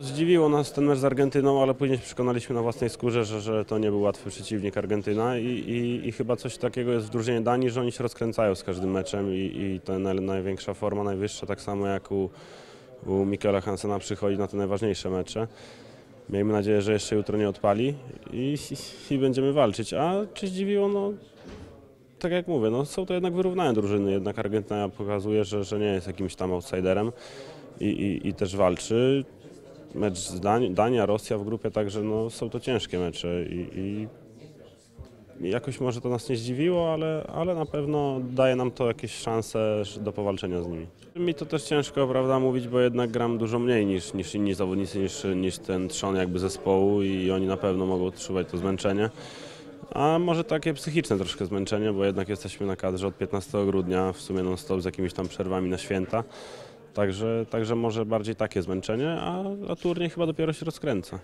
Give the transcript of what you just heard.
Zdziwiło nas ten mecz z Argentyną, ale później przekonaliśmy na własnej skórze, że, że to nie był łatwy przeciwnik Argentyna i, i, i chyba coś takiego jest w drużynie Danii, że oni się rozkręcają z każdym meczem i, i ta naj, największa forma, najwyższa, tak samo jak u, u Mikela Hansena przychodzi na te najważniejsze mecze. Miejmy nadzieję, że jeszcze jutro nie odpali i, i, i będziemy walczyć. A czy zdziwiło? No, tak jak mówię, no, są to jednak wyrównane drużyny, jednak Argentyna pokazuje, że, że nie jest jakimś tam outsiderem i, i, i też walczy mecz z Dania, Rosja w grupie, także no, są to ciężkie mecze i, i i jakoś może to nas nie zdziwiło, ale, ale na pewno daje nam to jakieś szanse do powalczenia z nimi. Mi to też ciężko prawda, mówić, bo jednak gram dużo mniej niż, niż inni zawodnicy, niż, niż ten trzon jakby zespołu i oni na pewno mogą odczuwać to zmęczenie. A może takie psychiczne troszkę zmęczenie, bo jednak jesteśmy na kadrze od 15 grudnia, w sumie non-stop z jakimiś tam przerwami na święta. Także, także może bardziej takie zmęczenie, a, a turniej chyba dopiero się rozkręca.